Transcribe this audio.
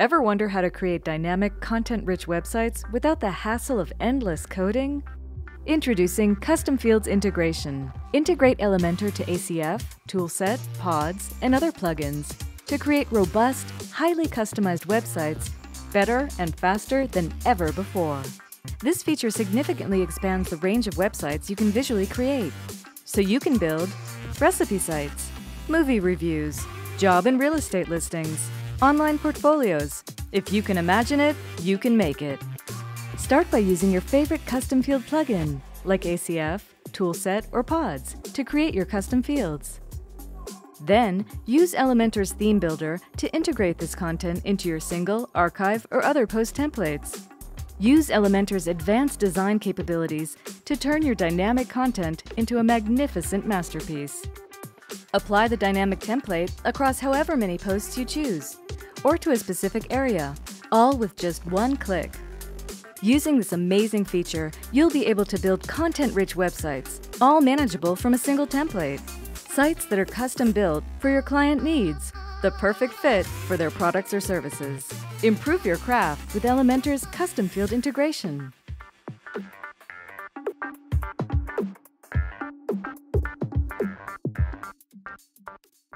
Ever wonder how to create dynamic, content rich websites without the hassle of endless coding? Introducing Custom Fields Integration. Integrate Elementor to ACF, Toolset, Pods, and other plugins to create robust, highly customized websites better and faster than ever before. This feature significantly expands the range of websites you can visually create. So you can build recipe sites, movie reviews, job and real estate listings, online portfolios. If you can imagine it, you can make it. Start by using your favorite custom field plugin, like ACF, Toolset, or Pods, to create your custom fields. Then, use Elementor's theme builder to integrate this content into your single, archive, or other post templates. Use Elementor's advanced design capabilities to turn your dynamic content into a magnificent masterpiece. Apply the dynamic template across however many posts you choose or to a specific area, all with just one click. Using this amazing feature, you'll be able to build content-rich websites, all manageable from a single template. Sites that are custom built for your client needs, the perfect fit for their products or services. Improve your craft with Elementor's custom field integration. Bye.